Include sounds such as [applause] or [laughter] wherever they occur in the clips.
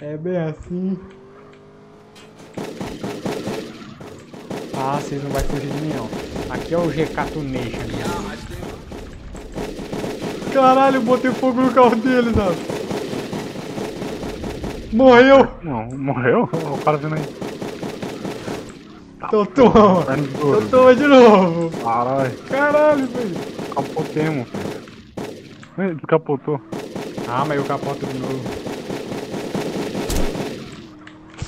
É bem assim. Ah, vocês não vão fugir de mim, não. Aqui é o GK Tunation. Caralho, eu botei fogo no carro deles, ó. Morreu! Não, morreu? O cara vindo aí. Então toma! Perna de Então ouro. toma de novo! Caralho, Caralho, velho! capotemos, filho. Ih, Descapotou. Ah, mas eu capoto de novo.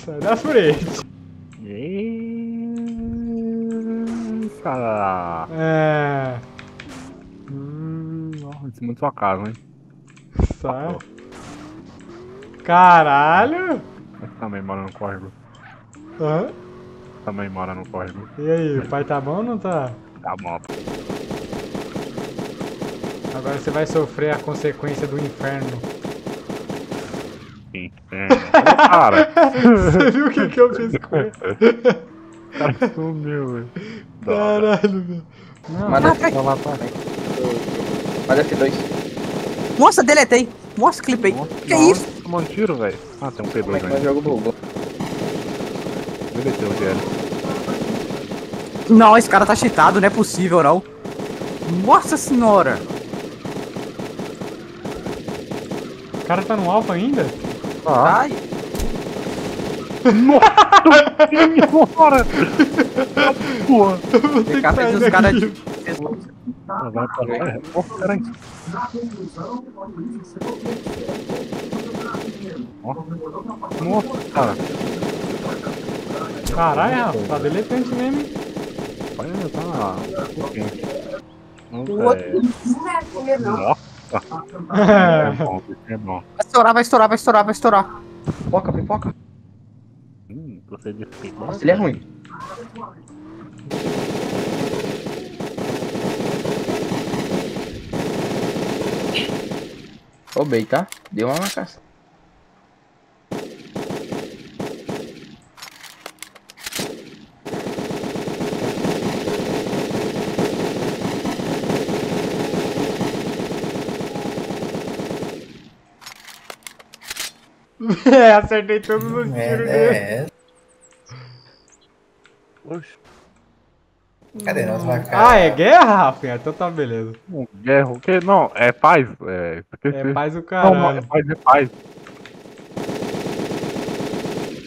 Sai da frente! Eita! É. Hum, ó, em cima da sua casa, hein? Sai. Caralho! Esse também mora no córrego. Hã? Também mora no córrego. E aí, o pai tá bom ou não tá? Tá bom. Agora você vai sofrer a consequência do inferno. É. Cara, [laughs] Você viu o que, que eu fiz com ele? o cara sumiu, velho. Caralho, velho. Manda, Olha lá, tá. manda F2. Nossa, deletei. Nossa, clipei. Nossa, Que nossa, isso? Tomando tiro, velho. Ah, tem um Como é P2 que vai ainda. jogo bugou? Deletei o GL. Não, esse cara tá cheatado, não é possível, não. Nossa senhora. O cara tá no alfa ainda? Ah, Ai, bora! Porra! Vou ter que cara caras daqui. de... Ah, vai pra lá. É, Porra. Nossa, cara. Caralho, Rafa, tá deletante mesmo, hein? Olha, tá. O Nossa, é... Nossa, é bom, é bom. Vai estourar, vai estourar, vai estourar, vai estourar. Pipoca, pipoca. Hum, você disse que Nossa, ele é ruim. Roubei, tá? Deu uma marcação. [laughs] É, acertei todos os tiros dele. É, é. Oxe, Cadê nós vai cá? Ah, é guerra, Rafa? Então tá beleza. um guerra, o quê? Não, é paz. É, esqueci. É paz o caralho. não, é paz, é paz.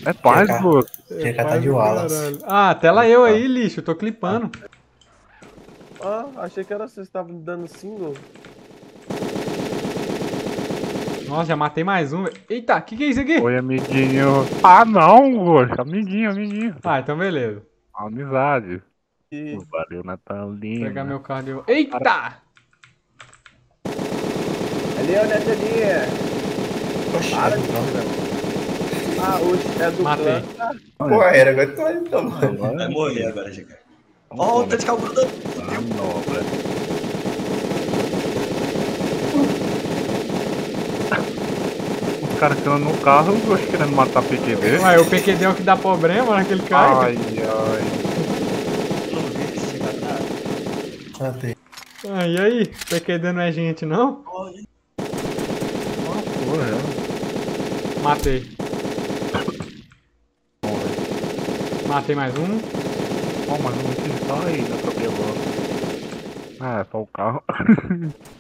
É paz, Checa. Lucas. Paz tá de Wallace. Ah, tela eu aí, lixo. Tô clipando. Ah, achei que era vocês estavam dando single. Nossa, já matei mais um. velho. Eita, que que é isso aqui? Oi, amiguinho. Ah, não, Gosto. Amiguinho, amiguinho. Ah, então beleza. Amizade. E Valeu, Vou Natalina. pegar meu carro de... Eita! ali é o Netelinha. Oxi, Para de então. Ah, hoje é do Matei. Pô, era, agora tô então. Vai morrer agora, GK. O Tatical grudando. Manobra. Os caras tirando no carro, o Gosto querendo matar PQD. Ué, o PQD é o que dá problema naquele cara. Ai, ai. Tá. Matei. Ah, e aí? PQD não é gente, não? Olha, Porra, é. Matei. Matei mais um. Ó, mas não quis só aí, atropelou. Ah, é só o carro. [laughs]